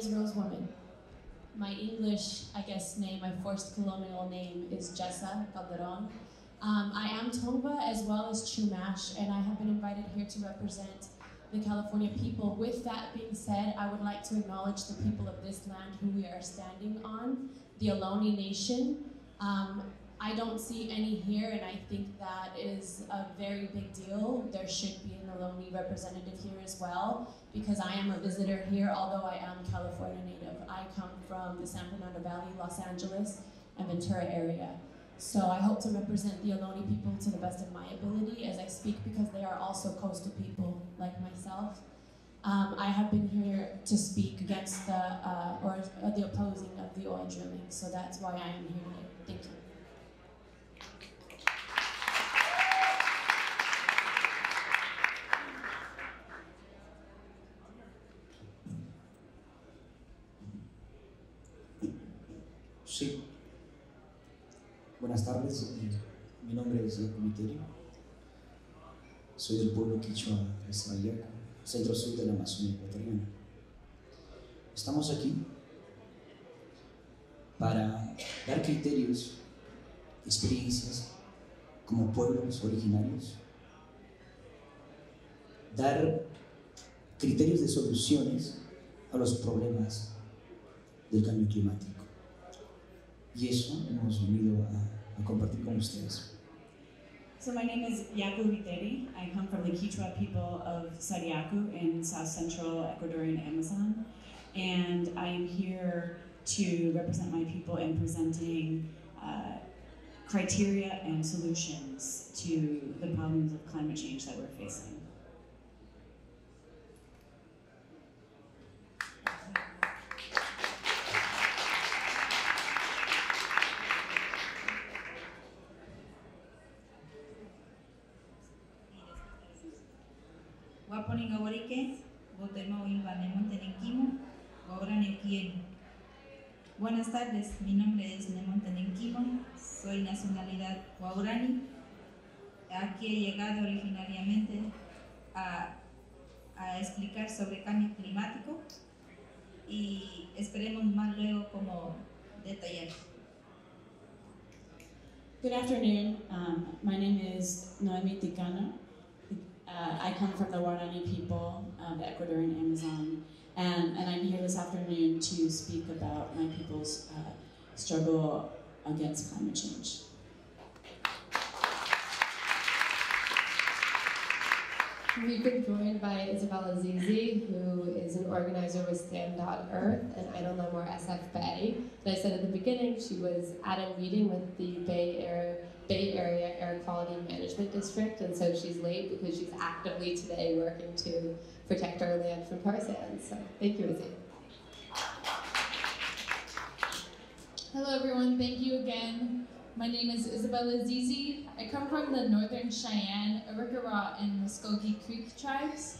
is Rose Woman. My English, I guess, name, my forced colonial name is Jessa Calderon. Um, I am Tongva as well as Chumash, and I have been invited here to represent the California people. With that being said, I would like to acknowledge the people of this land who we are standing on, the Ohlone Nation. Um, I don't see any here, and I think that is a very big deal. There should be an Ohlone representative here as well, because I am a visitor here, although I am California native. I come from the San Fernando Valley, Los Angeles, and Ventura area. So I hope to represent the Ohlone people to the best of my ability as I speak, because they are also coastal people like myself. Um, I have been here to speak against the, uh, or uh, the opposing of the oil drilling, so that's why I am here. Thank you. Sí. Buenas tardes. Mi nombre es Jacob Miterio. Soy del pueblo quichua de Sabayaco, centro-sur de la Amazonia ecuatoriana. Estamos aquí para dar criterios, experiencias como pueblos originarios, dar criterios de soluciones a los problemas del cambio climático. Y eso hemos venido a, a compartir con ustedes. So my name is Yaku Miteri. I come from the Quichua people of Sarayaku in south central Ecuadorian Amazon. And I am here to represent my people in presenting uh, criteria and solutions to the problems of climate change that we're facing. Waponinga Warike, Gotemo Ilvanemo Tenenkimo, Gobra Neukien. Buenas tardes, mi nombre es Nemon Tenenkimo, soy nacionalidad Guaurani. Aquí he llegado originariamente a, a explicar sobre cambio climático y esperemos más luego como detallar. Good afternoon. Um, my name is Noemi Ticano. Uh, I come from the Waorani people of the Ecuadorian Amazon, and, and I'm here this afternoon to speak about my people's uh, struggle against climate change. We've been joined by Isabella Zizi, who is an organizer with Stand.Earth and Idle No More SF Bay. And I said at the beginning she was at a meeting with the Bay Area, Bay Area Air Quality Management District, and so she's late because she's actively today working to protect our land from tar sands. So thank you, Izzy. Hello, everyone. Thank you again. My name is Isabella Zizi. I come from the Northern Cheyenne, Arikara, and Muskogee Creek tribes,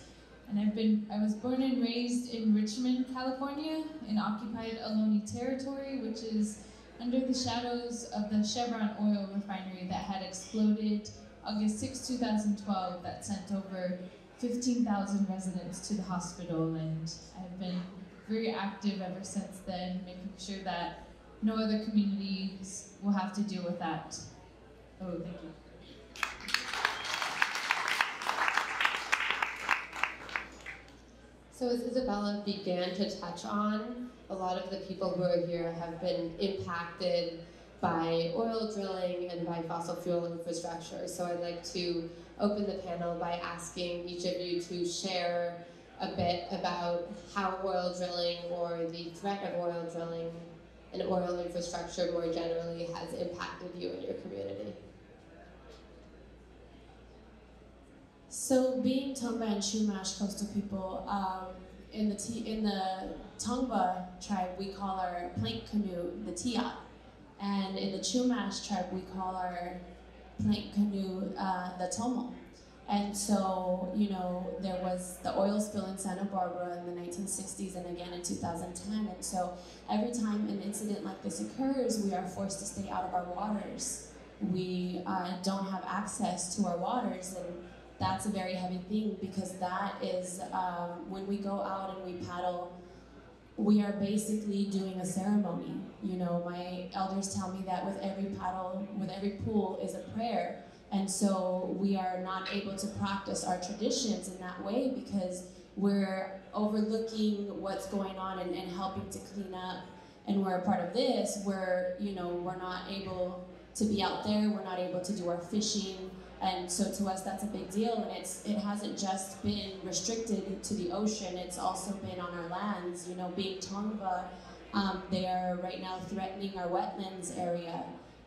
and I've been I was born and raised in Richmond, California, in occupied Ohlone territory, which is under the shadows of the Chevron oil refinery that had exploded August 6, 2012, that sent over 15,000 residents to the hospital, and I've been very active ever since then, making sure that no other communities will have to deal with that. Oh, thank you. So as Isabella began to touch on, a lot of the people who are here have been impacted by oil drilling and by fossil fuel infrastructure. So I'd like to open the panel by asking each of you to share a bit about how oil drilling or the threat of oil drilling and oil infrastructure more generally has impacted you and your community. So being Tongva and Chumash coastal people, um, in the T- in the Tongva tribe we call our plank canoe the Tia, and in the Chumash tribe we call our plank canoe uh, the Tomo. And so, you know, there was the oil spill in Santa Barbara in the 1960s and again in 2010. And so, every time an incident like this occurs, we are forced to stay out of our waters. We uh, don't have access to our waters, and that's a very heavy thing because that is um, when we go out and we paddle we are basically doing a ceremony. You know, my elders tell me that with every paddle, with every pool is a prayer. And so we are not able to practice our traditions in that way because we're overlooking what's going on and, and helping to clean up. And we're a part of this where, you know, we're not able to be out there, we're not able to do our fishing. And so to us, that's a big deal. And it's it hasn't just been restricted to the ocean; it's also been on our lands. You know, being Tongva, um, they are right now threatening our wetlands area,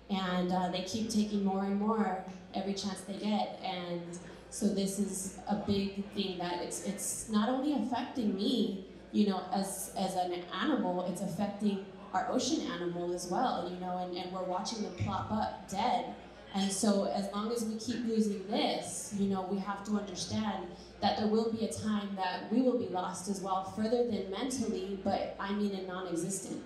and uh, they keep taking more and more every chance they get. And so this is a big thing that it's it's not only affecting me, you know, as as an animal, it's affecting our ocean animal as well. You know, and, and we're watching them plop up dead and so as long as we keep losing this, you know, we have to understand that there will be a time that we will be lost as well, further than mentally, but I mean in non-existent.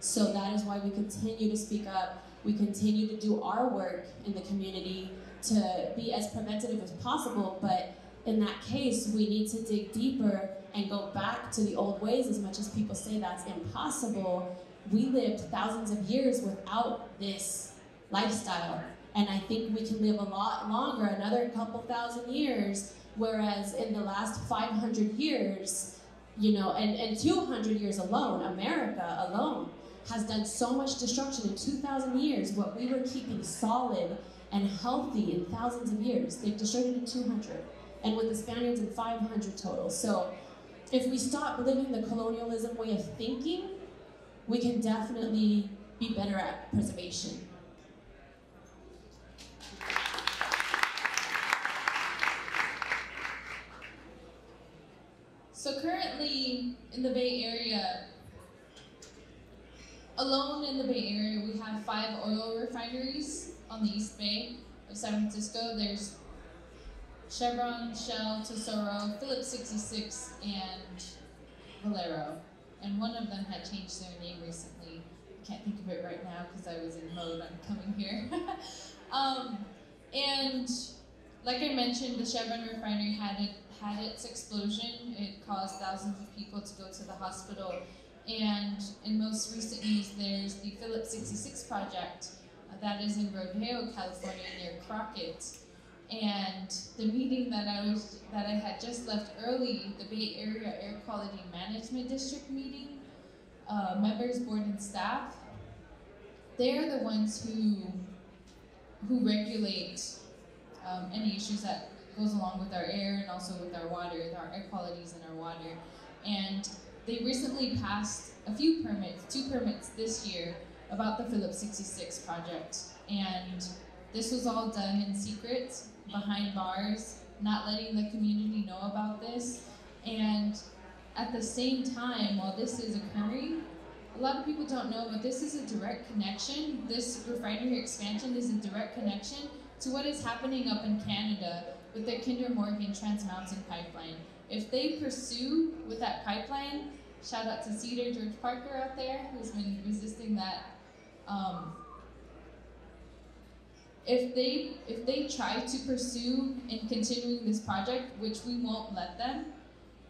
So that is why we continue to speak up. We continue to do our work in the community to be as preventative as possible, but in that case, we need to dig deeper and go back to the old ways as much as people say that's impossible. We lived thousands of years without this lifestyle. And I think we can live a lot longer, another couple thousand years, whereas in the last 500 years, you know, and, and 200 years alone, America alone has done so much destruction in 2,000 years. What we were keeping solid and healthy in thousands of years, they've destroyed it in 200. And with the Spaniards in 500 total. So if we stop living the colonialism way of thinking, we can definitely be better at preservation. In the Bay Area, alone in the Bay Area, we have five oil refineries on the East Bay of San Francisco. There's Chevron, Shell, Tesoro, Phillips 66, and Valero. And one of them had changed their name recently. I can't think of it right now because I was in mode on coming here. um, and like I mentioned, the Chevron refinery had it had its explosion. It caused thousands of people to go to the hospital. And in most recent news, there's the Phillips 66 project uh, that is in Rodeo, California, near Crockett. And the meeting that I was that I had just left early, the Bay Area Air Quality Management District meeting, uh, members, board, and staff, they're the ones who who regulate um, any issues that goes along with our air and also with our water, with our air qualities in our water. And they recently passed a few permits, two permits this year, about the Phillips 66 project. And this was all done in secret, behind bars, not letting the community know about this. And at the same time, while this is occurring, a lot of people don't know, but this is a direct connection. This refinery expansion is a direct connection to what is happening up in Canada with their Kinder Morgan Trans Mountain pipeline. If they pursue with that pipeline, shout out to Cedar George Parker out there who's been resisting that. Um, if they if they try to pursue in continuing this project, which we won't let them,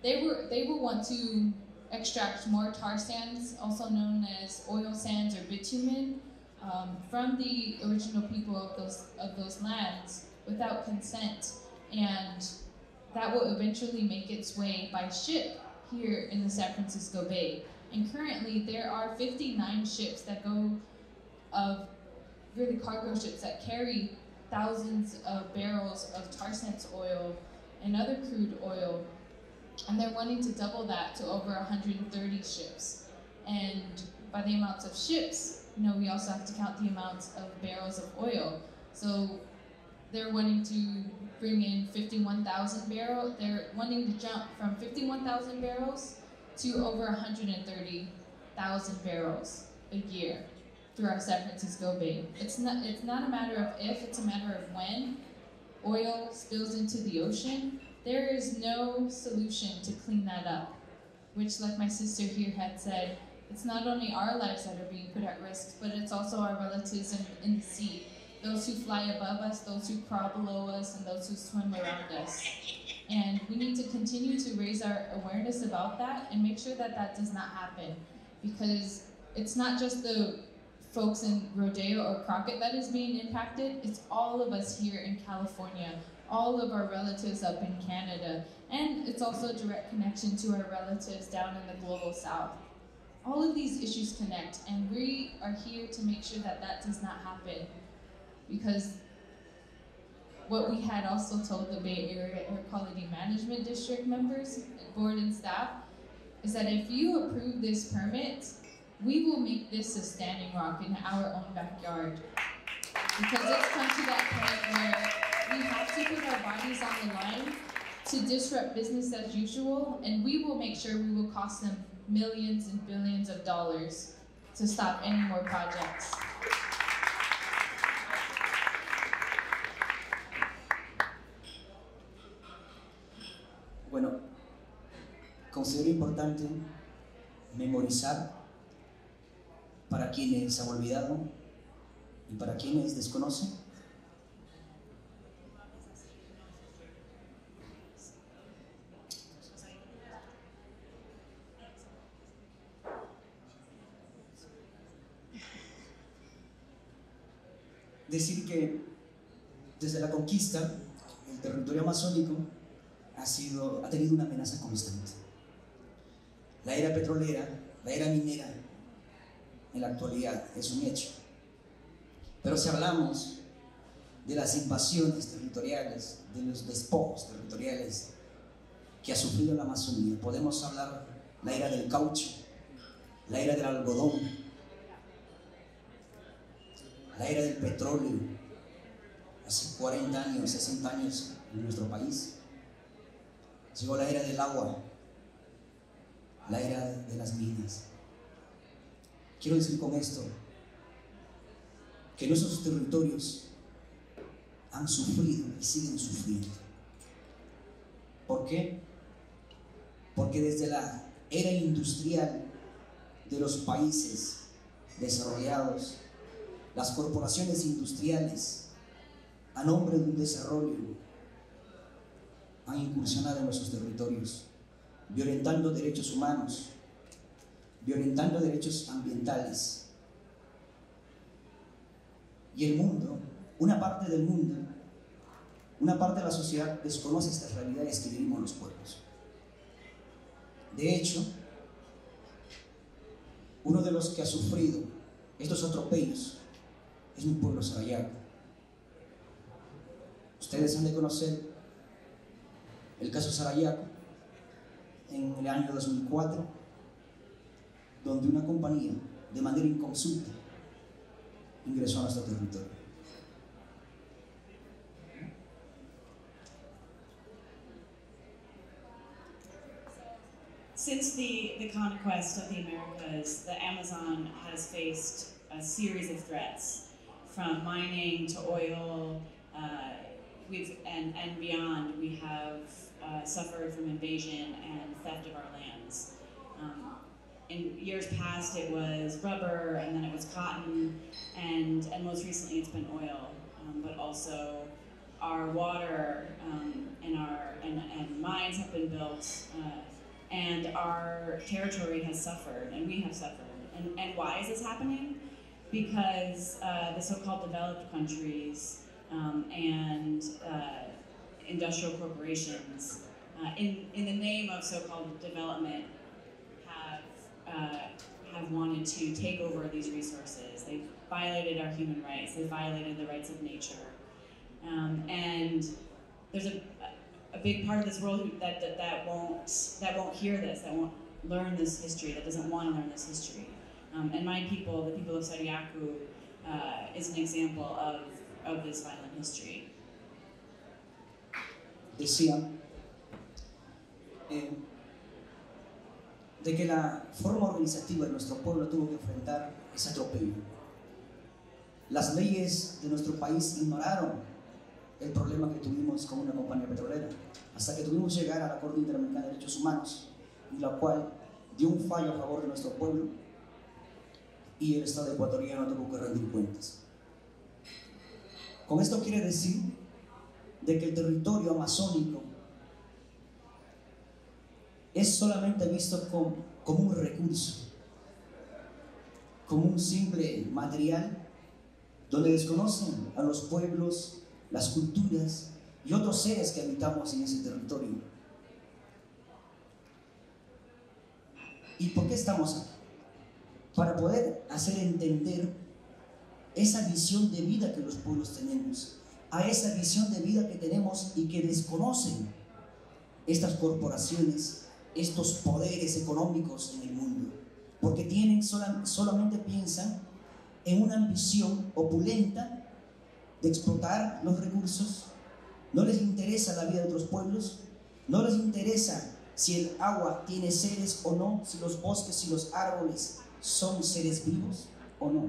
they were they will want to extract more tar sands, also known as oil sands or bitumen, um, from the original people of those of those lands without consent and that will eventually make its way by ship here in the San Francisco Bay. And currently, there are 59 ships that go of really cargo ships that carry thousands of barrels of tar sands oil and other crude oil, and they're wanting to double that to over 130 ships. And by the amounts of ships, you know, we also have to count the amounts of barrels of oil. So they're wanting to bring in 51,000 barrels. They're wanting to jump from 51,000 barrels to over 130,000 barrels a year through our San Francisco Bay. It's not, it's not a matter of if, it's a matter of when oil spills into the ocean. There is no solution to clean that up, which like my sister here had said, it's not only our lives that are being put at risk, but it's also our relatives in, in the sea those who fly above us, those who crawl below us, and those who swim around us. And we need to continue to raise our awareness about that and make sure that that does not happen. Because it's not just the folks in Rodeo or Crockett that is being impacted, it's all of us here in California, all of our relatives up in Canada, and it's also a direct connection to our relatives down in the global south. All of these issues connect, and we are here to make sure that that does not happen. Because what we had also told the Bay Area Air Quality Management District members, board and staff, is that if you approve this permit, we will make this a standing rock in our own backyard. Because it's come to that point where we have to put our bodies on the line to disrupt business as usual, and we will make sure we will cost them millions and billions of dollars to stop any more projects. Bueno, considero importante memorizar para quienes han olvidado y para quienes desconocen. Decir que desde la conquista el territorio amazónico ha, sido, ha tenido una amenaza constante. La era petrolera, la era minera, en la actualidad es un hecho. Pero si hablamos de las invasiones territoriales, de los despojos territoriales que ha sufrido la Amazonía, podemos hablar la era del caucho, la era del algodón, la era del petróleo, hace 40 años, 60 años en nuestro país. Llegó la era del agua, la era de las minas. Quiero decir con esto que nuestros territorios han sufrido y siguen sufriendo. ¿Por qué? Porque desde la era industrial de los países desarrollados, las corporaciones industriales, a nombre de un desarrollo, han incursionado en nuestros territorios, violentando derechos humanos, violentando derechos ambientales. Y el mundo, una parte del mundo, una parte de la sociedad desconoce estas realidades que vivimos los pueblos. De hecho, uno de los que ha sufrido estos atropellos es mi pueblo sarayaco. Ustedes han de conocer el caso Sarayaku en el año 2004, donde una compañía, de manera inconsulta, ingresó a nuestro territorio. Since the, the conquest of the Americas, the Amazon has faced a series of threats from mining to oil uh, and, and beyond. We have uh, suffered from invasion and theft of our lands. Um, in years past, it was rubber, and then it was cotton, and, and most recently, it's been oil. Um, but also, our water um, and our and, and mines have been built, uh, and our territory has suffered, and we have suffered. And, and why is this happening? Because uh, the so-called developed countries um, and uh, industrial corporations, uh, in, in the name of so-called development, have, uh, have wanted to take over these resources. They've violated our human rights. They've violated the rights of nature. Um, and there's a, a big part of this world that, that, that, won't, that won't hear this, that won't learn this history, that doesn't want to learn this history. Um, and my people, the people of Sarayaku, uh, is an example of, of this violent history. Decía eh, de que la forma organizativa de nuestro pueblo tuvo que enfrentar ese atropello. Las leyes de nuestro país ignoraron el problema que tuvimos con una compañía petrolera, hasta que tuvimos que llegar a la Corte Interamericana de Derechos Humanos, y la cual dio un fallo a favor de nuestro pueblo, y el Estado ecuatoriano tuvo que rendir cuentas. Con esto quiere decir de que el territorio amazónico es solamente visto como, como un recurso, como un simple material donde desconocen a los pueblos, las culturas y otros seres que habitamos en ese territorio. ¿Y por qué estamos aquí? Para poder hacer entender esa visión de vida que los pueblos tenemos, a esa visión de vida que tenemos y que desconocen estas corporaciones, estos poderes económicos en el mundo, porque tienen solamente piensan en una ambición opulenta de explotar los recursos, no les interesa la vida de otros pueblos, no les interesa si el agua tiene seres o no, si los bosques y los árboles son seres vivos o no.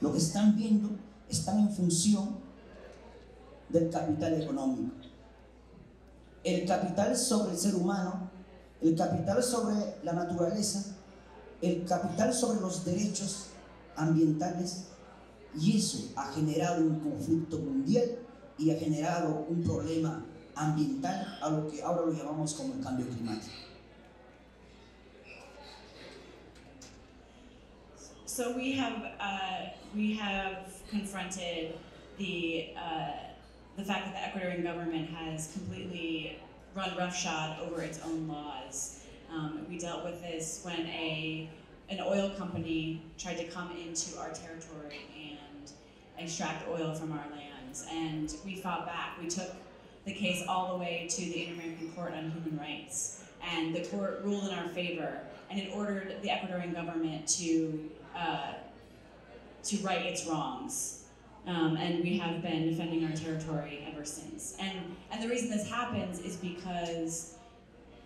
Lo que están viendo están en función del capital económico. El capital sobre el ser humano, el capital sobre la naturaleza, el capital sobre los derechos ambientales y eso ha generado un conflicto mundial y ha generado un problema ambiental a lo que ahora lo llamamos como el cambio climático. So we have uh, we have confronted the uh, the fact that the Ecuadorian government has completely run roughshod over its own laws. Um, we dealt with this when a an oil company tried to come into our territory and extract oil from our lands, and we fought back. We took the case all the way to the Inter-American Court on Human Rights, and the court ruled in our favor, and it ordered the Ecuadorian government to uh, to right its wrongs. Um, and we have been defending our territory ever since. And and the reason this happens is because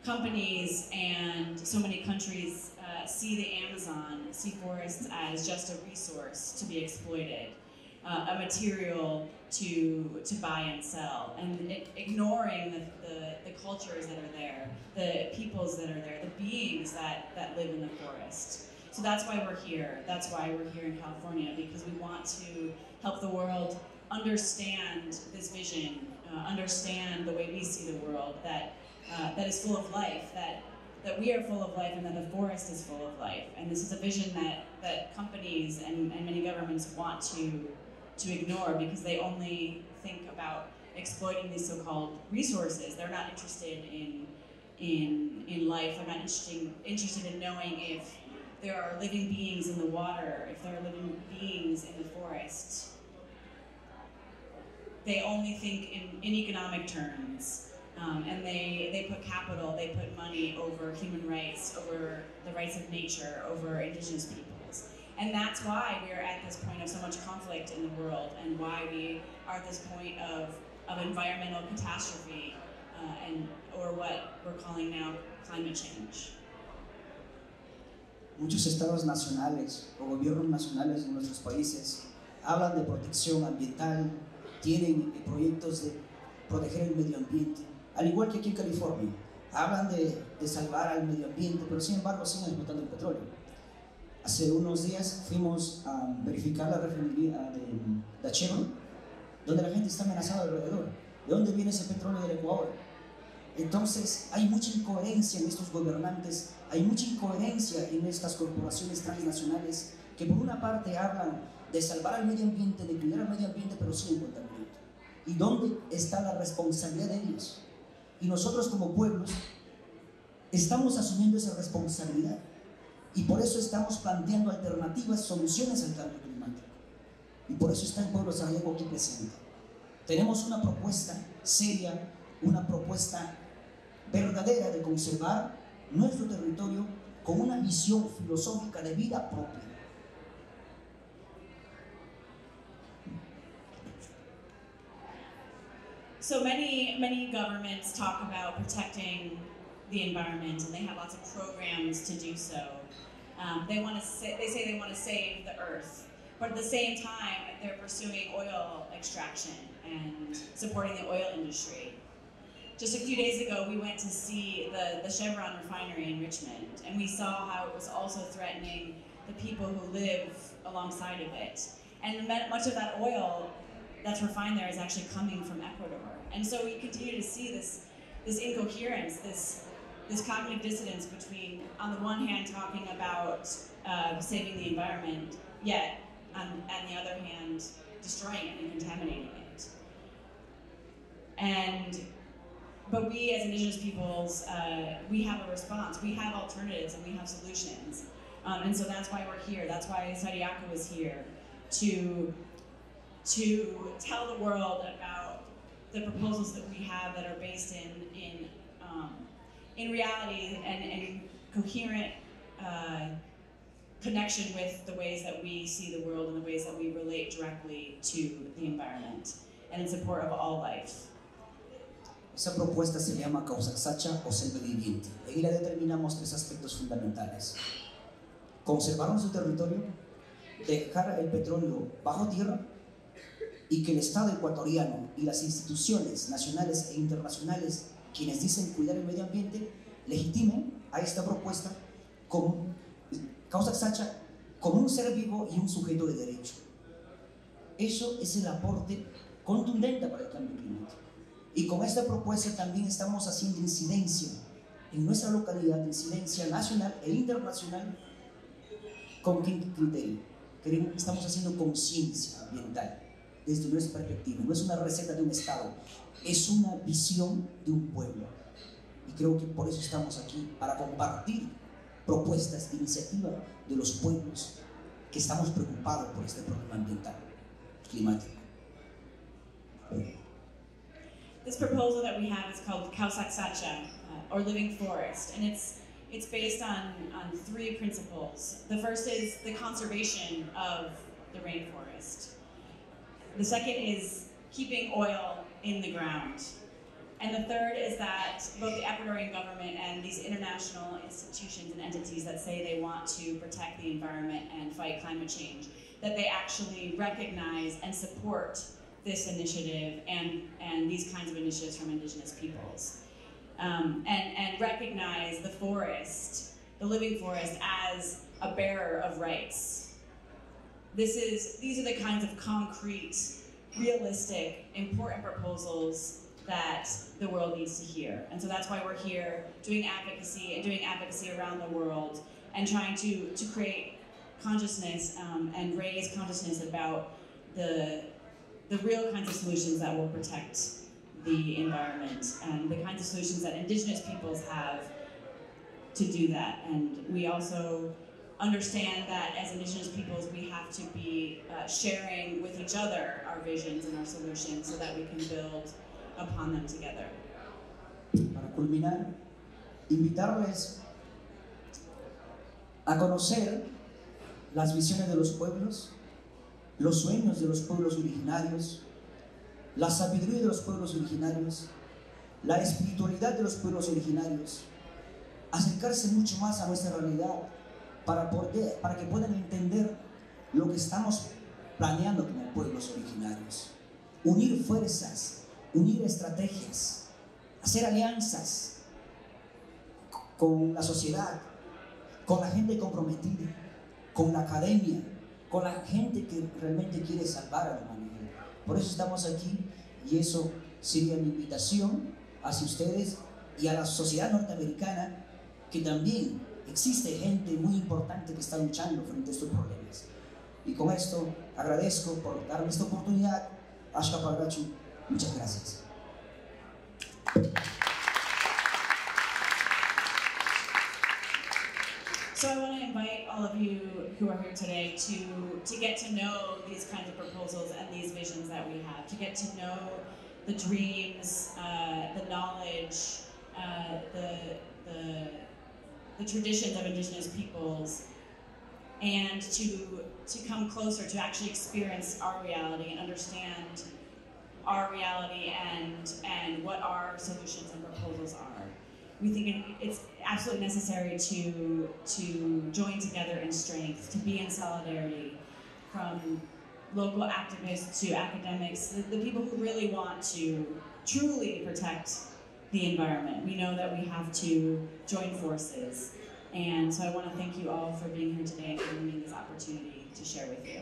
companies and so many countries uh, see the Amazon, see forests as just a resource to be exploited, uh, a material to to buy and sell, and it, ignoring the, the, the, cultures that are there, the peoples that are there, the beings that, that live in the forest. So that's why we're here. That's why we're here in California, because we want to help the world understand this vision, uh, understand the way we see the world, that, uh, that is full of life, that, that we are full of life and that the forest is full of life. And this is a vision that, that companies and, and many governments want to to ignore because they only think about exploiting these so-called resources. They're not interested in in in life. They're not interested interested in knowing if there are living beings in the water, if there are living beings in the forest. They only think in, in economic terms. Um, and they, they put capital, they put money over human rights, over the rights of nature, over indigenous peoples. And that's why we're at this point of so much conflict in the world and why we are at this point of, of environmental catastrophe uh, and, or what we're calling now climate change. Muchos estados nacionales o gobiernos nacionales de nuestros países hablan de protección ambiental, tienen proyectos de proteger el medio ambiente, al igual que aquí en California. Hablan de, de salvar al medio ambiente, pero sin embargo siguen explotando el petróleo. Hace unos días fuimos a verificar la refinería de, de donde la gente está amenazada alrededor. ¿De dónde viene ese petróleo del Ecuador? Entonces, hay mucha incoherencia en estos gobernantes, hay mucha incoherencia en estas corporaciones transnacionales que por una parte hablan de salvar al medio ambiente, de cuidar al medio ambiente, pero sin contaminamiento. ¿Y dónde está la responsabilidad de ellos? Y nosotros como pueblos estamos asumiendo esa responsabilidad. Y por eso estamos planteando alternativas, soluciones al cambio climático. Y por eso está el pueblo Sarajevo aquí presente. Tenemos una propuesta seria, una propuesta verdadera de conservar nuestro territorio con una visión filosófica de vida propia. So many, many governments talk about protecting the environment and they have lots of programs to do so. Um, they want to say, they say they want to save the earth, but at the same time, they're pursuing oil extraction and supporting the oil industry. Just a few days ago, we went to see the, the Chevron refinery in Richmond, and we saw how it was also threatening the people who live alongside of it. And much of that oil that's refined there is actually coming from Ecuador. And so we continue to see this, this incoherence, this this cognitive dissonance between, on the one hand, talking about uh, saving the environment, yet on, on the other hand, destroying it and contaminating it. And but we as indigenous peoples, uh, we have a response. We have alternatives and we have solutions. Um, and so that's why we're here. That's why Sarayaku is here to to tell the world about the proposals that we have that are based in in um, in reality and, and coherent uh, connection with the ways that we see the world and the ways that we relate directly to the environment and in support of all life. Esa propuesta se llama Sacha o selva viviente. En ella determinamos tres aspectos fundamentales. Conservar nuestro territorio, dejar el petróleo bajo tierra y que el Estado ecuatoriano y las instituciones nacionales e internacionales, quienes dicen cuidar el medio ambiente, legitimen a esta propuesta como causa Sacha como un ser vivo y un sujeto de derecho. Eso es el aporte contundente para el cambio climático. Y con esta propuesta también estamos haciendo incidencia en nuestra localidad, incidencia nacional e internacional. ¿Con qué criterio? Queremos, estamos haciendo conciencia ambiental desde nuestra perspectiva. No es una receta de un Estado, es una visión de un pueblo. Y creo que por eso estamos aquí, para compartir propuestas de iniciativa de los pueblos que estamos preocupados por este problema ambiental, climático. This proposal that we have is called Kawsak Sacha, uh, or Living Forest, and it's it's based on, on three principles. The first is the conservation of the rainforest. The second is keeping oil in the ground. And the third is that both the Ecuadorian government and these international institutions and entities that say they want to protect the environment and fight climate change, that they actually recognize and support this initiative and, and these kinds of initiatives from indigenous peoples. Um, and, and recognize the forest, the living forest, as a bearer of rights. This is, these are the kinds of concrete, realistic, important proposals that the world needs to hear. And so that's why we're here doing advocacy and doing advocacy around the world and trying to, to create consciousness um, and raise consciousness about the the real kinds of solutions that will protect the environment and the kinds of solutions that indigenous peoples have to do that. And we also understand that as indigenous peoples, we have to be uh, sharing with each other our visions and our solutions so that we can build upon them together. Para culminar, invitarles a conocer las visiones de los pueblos, los sueños de los pueblos originarios, la sabiduría de los pueblos originarios, la espiritualidad de los pueblos originarios, acercarse mucho más a nuestra realidad para, que puedan entender lo que estamos planeando como pueblos originarios. Unir fuerzas, unir estrategias, hacer alianzas con la sociedad, con la gente comprometida, con la academia, con la gente que realmente quiere salvar a la humanidad. Por eso estamos aquí y eso sería mi invitación hacia ustedes y a la sociedad norteamericana que también existe gente muy importante que está luchando frente a estos problemas. Y con esto agradezco por darme esta oportunidad. Ashka Pargachu, muchas gracias. So I want to invite all of you who are here today to, to get to know these kinds of proposals and these visions that we have, to get to know the dreams, uh, the knowledge, uh, the, the, the traditions of indigenous peoples, and to, to come closer, to actually experience our reality and understand our reality and, and what our solutions and proposals are we think it's absolutely necessary to to join together in strength, to be in solidarity, from local activists to academics, the, the people who really want to truly protect the environment. We know that we have to join forces. And so I want to thank you all for being here today and giving me this opportunity to share with you.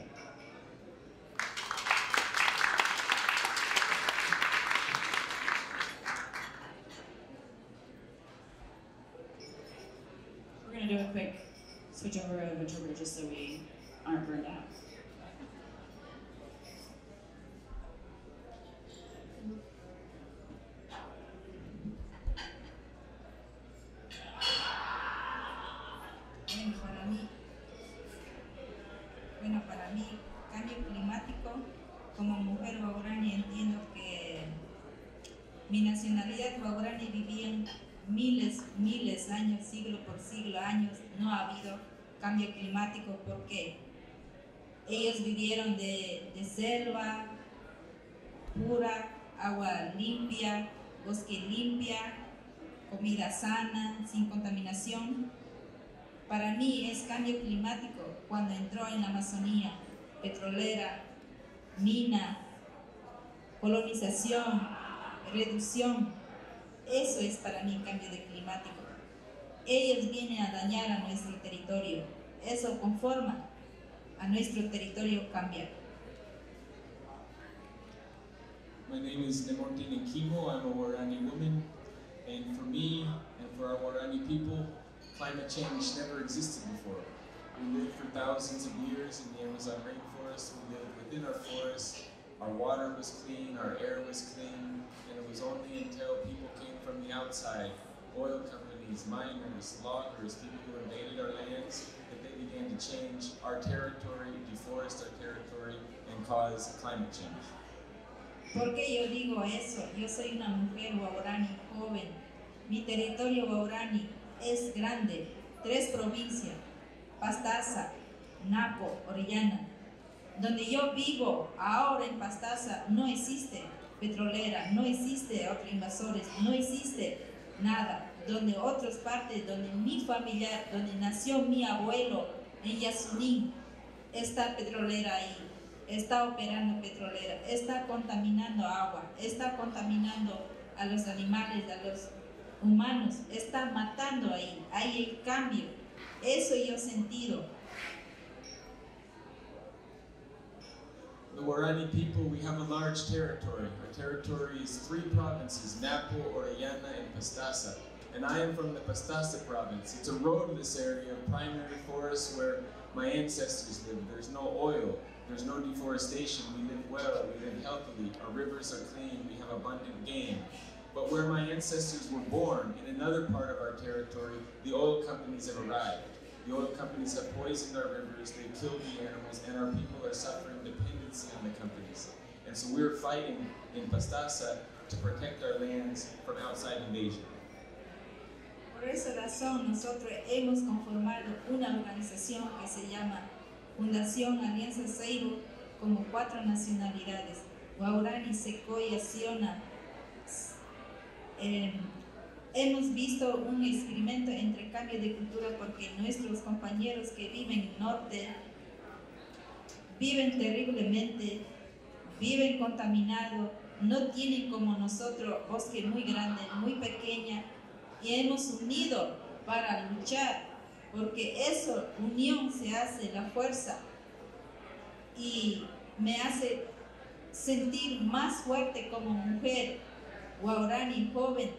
Quick switch over of interpreter just so we aren't burned out. Porque ellos vivieron de, de selva pura, agua limpia, bosque limpia, comida sana, sin contaminación. Para mí es cambio climático cuando entró en la Amazonía, petrolera, mina, colonización, reducción. Eso es para mí cambio de climático. Ellos vienen a dañar a nuestro territorio. Eso conforma a nuestro territorio cambiar. My name is Nemonte Nenquimo. I'm a Waorani woman. And for me and for our Waorani people, climate change never existed before. We lived for thousands of years in the Amazon rainforest. We lived within our forest. Our water was clean, our air was clean, and it was only until people came from the outside, oil companies, miners, loggers, people who invaded our lands, began to change our territory, deforest our territory, and cause climate change. ¿Por qué yo digo eso? Yo soy una mujer guaurani joven. Mi territorio guaurani es grande. Tres provincias. Pastaza, Napo, Orellana. Donde yo vivo ahora en Pastaza no existe petrolera, no existe otros invasores, no existe nada. Donde otras partes, donde mi familiar, donde nació mi abuelo en Yasuní, está petrolera ahí está operando petrolera, está contaminando agua, está contaminando a los animales, a los humanos, está matando ahí, hay el cambio. Eso yo he sentido. The Warani people, we have a large territory. Our territory is three provinces, Napo, Orellana, and Pastaza. And I am from the Pastaza province. It's a roadless area of primary forest where my ancestors lived. There's no oil, there's no deforestation. We live well, we live healthily. Our rivers are clean, we have abundant game. But where my ancestors were born, in another part of our territory, the oil companies have arrived. The oil companies have poisoned our rivers, they've killed the animals, and our people are suffering dependency on the companies. And so we're fighting in Pastaza to protect our lands from outside invasion. Por esa razón nosotros hemos conformado una organización que se llama Fundación Alianza Seibo como cuatro nacionalidades, Guaurani, Secoya, Siona. Eh, hemos visto un experimento entre cambio de cultura porque nuestros compañeros que viven en el norte viven terriblemente, viven contaminados, no tienen como nosotros bosque muy grande, muy pequeña, y hemos unido para luchar, porque eso, unión se hace la fuerza, y me hace sentir más fuerte como mujer, guaurani joven.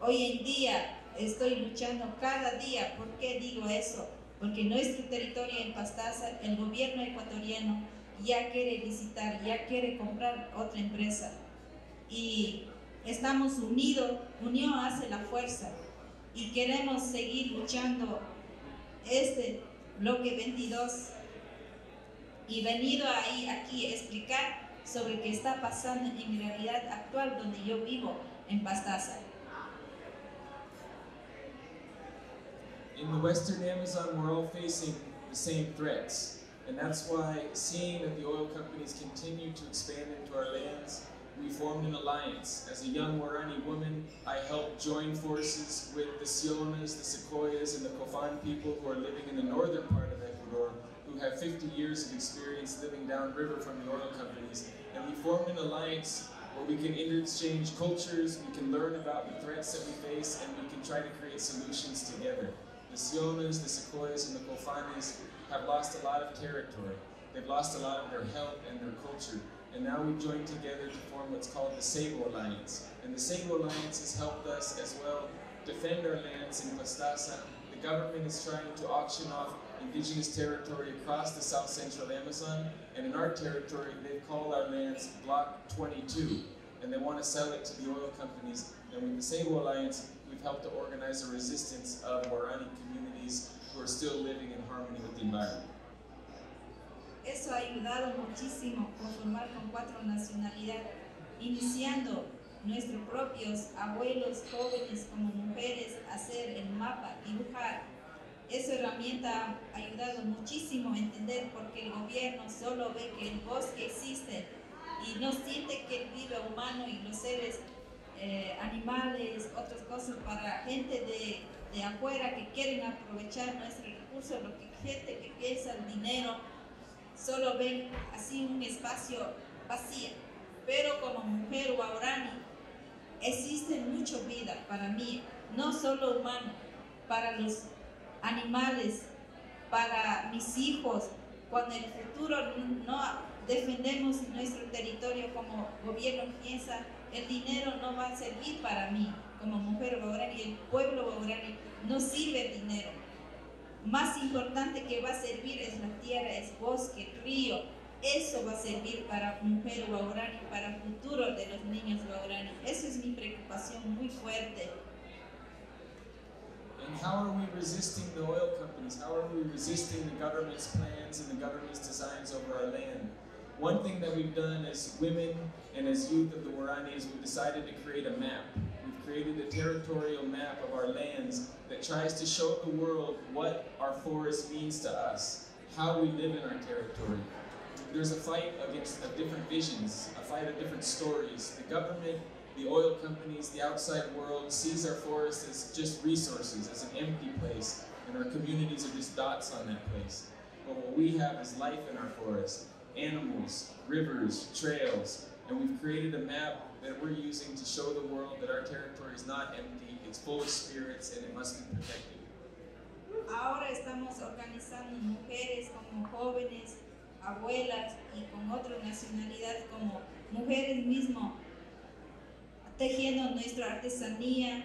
Hoy en día estoy luchando cada día. ¿Por qué digo eso? Porque nuestro territorio en Pastaza, el gobierno ecuatoriano ya quiere licitar, ya quiere comprar otra empresa. Y estamos unidos, unión hace la fuerza. Y queremos seguir luchando este bloque 22 y venido ahí aquí a explicar sobre qué está pasando en mi realidad actual donde yo vivo en Pastaza. In the Western Amazon, we're all facing the same threats. And that's why, seeing that the oil companies continue to expand into our lands, we formed an alliance. As a young Waorani woman, I helped join forces with the Sionas, the Secoyas, and the Kofan people who are living in the northern part of Ecuador, who have 50 years of experience living downriver from the oil companies. And we formed an alliance where we can interchange cultures, we can learn about the threats that we face, and we can try to create solutions together. The Sionas, the Secoyas, and the Kofanes have lost a lot of territory. They've lost a lot of their health and their culture. And now we've joined together to form what's called the Ceibo Alliance. And the Ceibo Alliance has helped us as well defend our lands in Pastaza, the government is trying to auction off indigenous territory across the south central Amazon, and in our territory, they've called our lands Block 22, and they want to sell it to the oil companies. And with the Ceibo Alliance, we've helped to organize a resistance of Waorani communities who are still living in harmony with the environment. Eso ha ayudado muchísimo conformar con cuatro nacionalidades, iniciando nuestros propios abuelos jóvenes como mujeres a hacer el mapa, dibujar. Esa herramienta ha ayudado muchísimo a entender por qué el gobierno solo ve que el bosque existe y no siente que el vida humano y los seres eh, animales, otras cosas para gente de, de afuera que quieren aprovechar nuestros recursos, lo que gente que piensa el dinero solo ven así un espacio vacío. Pero como mujer guarani existe mucha vida para mí, no solo humano, para los animales, para mis hijos. Cuando en el futuro no defendemos nuestro territorio como gobierno piensa, el dinero no va a servir para mí como mujer guarani, el pueblo guarani no sirve el dinero. Más importante que va a servir es la tierra, es bosque, río. Eso va a servir para mujer waorani, para el futuro de los niños waorani. Eso es mi preocupación muy fuerte. And how are we resisting the oil companies? How are we resisting the government's plans and the government's designs over our land? One thing that we've done as women and as youth of the Waorani is we've decided to create a map. Created a territorial map of our lands that tries to show the world what our forest means to us, how we live in our territory. There's a fight against of different visions, a fight of different stories. The government the oil companies, the outside world sees our forests as just resources, as an empty place, and our communities are just dots on that place. But what we have is life in our forest, animals, rivers, trails, and we've created a map that we're using to show the world that our territory is not empty, it's full of spirits, and it must be protected. Ahora estamos organizando mujeres como jóvenes, abuelas y con otra nacionalidad como mujeres mismo tejiendo nuestra artesanía,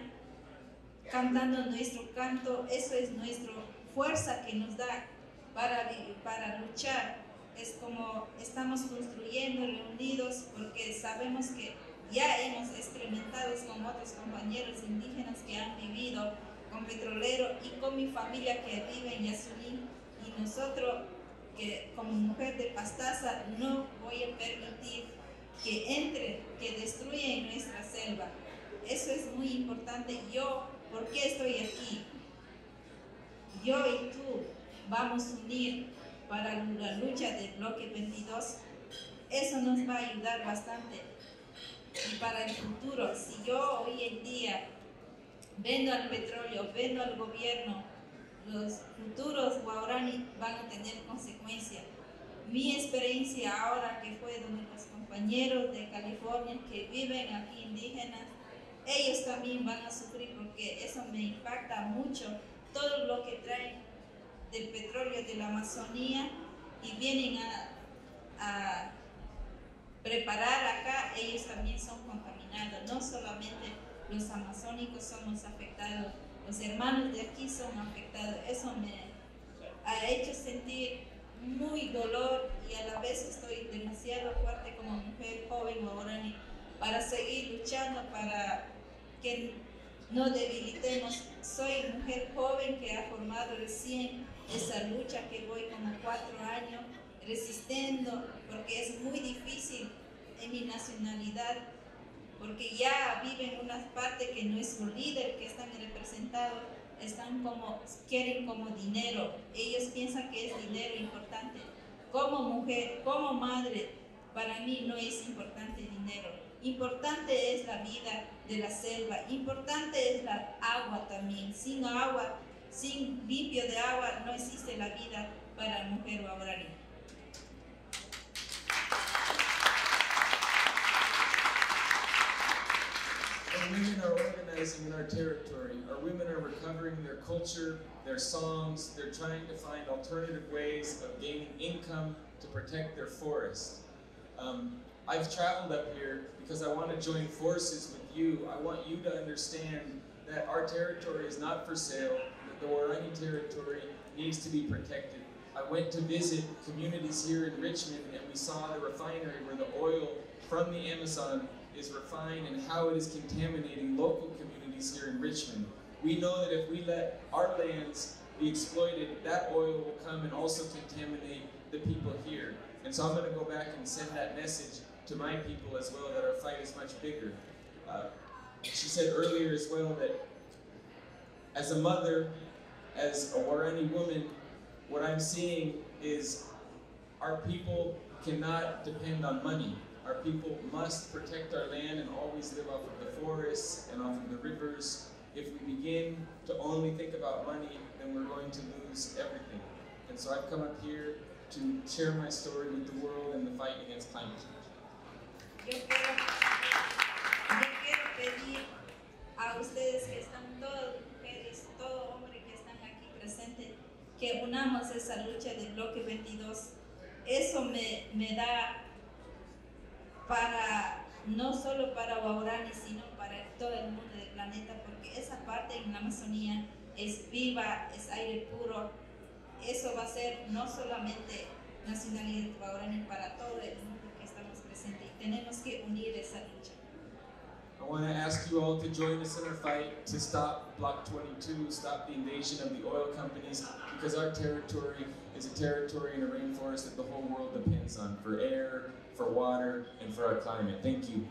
cantando nuestro canto, eso es nuestra fuerza que nos da para, para luchar. Es como estamos construyendo reunidos porque sabemos que ya hemos experimentado con otros compañeros indígenas que han vivido con petrolero y con mi familia que vive en Yasuní y nosotros que como mujer de Pastaza no voy a permitir que entre, que destruyen nuestra selva. Eso es muy importante. Yo, ¿por qué estoy aquí? Yo y tú vamos a unir para la lucha del bloque 22. Eso nos va a ayudar bastante. Y para el futuro, si yo hoy en día vendo al petróleo, vendo al gobierno, los futuros guaraní van a tener consecuencias. Mi experiencia ahora que fue donde los compañeros de California que viven aquí indígenas, ellos también van a sufrir porque eso me impacta mucho, todo lo que traen del petróleo de la Amazonía y vienen a, preparar acá, ellos también son contaminados, no solamente los amazónicos somos afectados, los hermanos de aquí son afectados, eso me ha hecho sentir muy dolor y a la vez estoy demasiado fuerte como mujer joven para seguir luchando para que no debilitemos. Soy mujer joven que ha formado recién esa lucha que voy como cuatro años resistiendo porque es muy difícil en mi nacionalidad porque ya viven unas partes que no es su líder que están representados están como, quieren como dinero. Ellos piensan que es dinero importante. Como mujer, como madre, para mí no es importante dinero. Importante es la vida de la selva. Importante es la agua también. Sin agua, sin limpio de agua, no existe la vida para la mujer waorani. women are organizing in our territory. Our women are recovering their culture, their songs. They're trying to find alternative ways of gaining income to protect their forest. Um, I've traveled up here because I want to join forces with you. I want you to understand that our territory is not for sale, the Waorani territory needs to be protected. I went to visit communities here in Richmond and we saw the refinery where the oil from the Amazon is refined and how it is contaminating local communities here in Richmond. We know that if we let our lands be exploited, that oil will come and also contaminate the people here. And so I'm going to go back and send that message to my people as well that our fight is much bigger. Uh, she said earlier as well that as a mother, as a Waorani woman, what I'm seeing is our people cannot depend on money. Our people must protect our land and always live off of the forests and off of the rivers. If we begin to only think about money, then we're going to lose everything. And so I've come up here to share my story with the world in the fight against climate change. Yo quiero, pedir a ustedes que están todas presentes, que unamos esa lucha del bloque 22. Eso me, me da para, no solo para Waurani, sino para todo el mundo del planeta, porque esa parte en la Amazonía es viva, es aire puro. Eso va a ser no solamente nacionalidad Waurani, para todo el mundo que estamos presentes. Y tenemos que unir esa lucha. I want to ask you all to join us in our fight to stop Block 22, stop the invasion of the oil companies, because our territory is a territory and a rainforest that the whole world depends on for air, for water, and for our climate. Thank you.